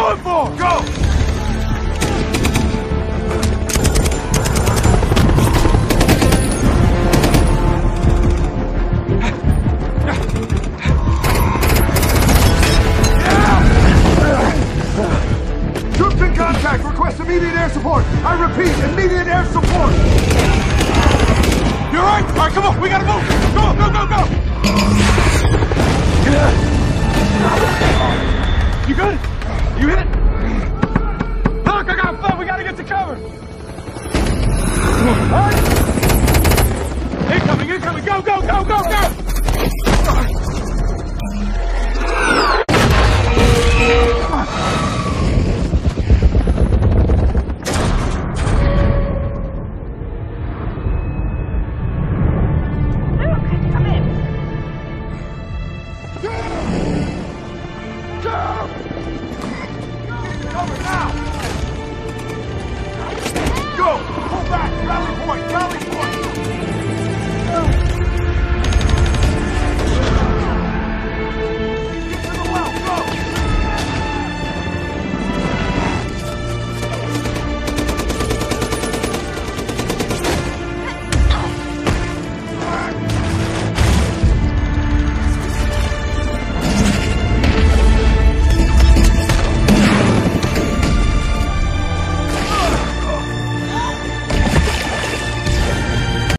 going for? Go! Troops in contact! Request immediate air support! I repeat, immediate air support! You all right? All right, come on! We gotta move! Go, go, go, go! You good? You hit? Look, I got foot! We gotta get to cover! All right. Incoming, incoming! Go, go, go, go, go!